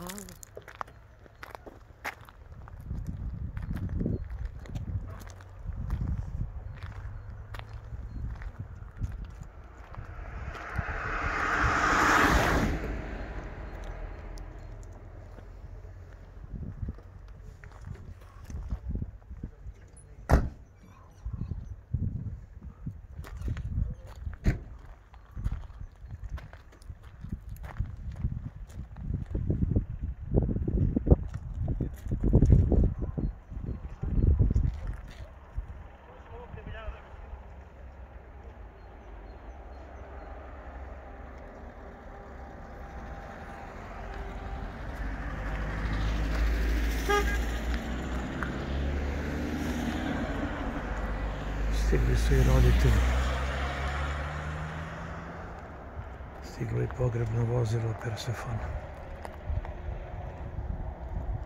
Paulo. Stigli su i roditelji. Stiglo i pogrebno vozilo Persefona.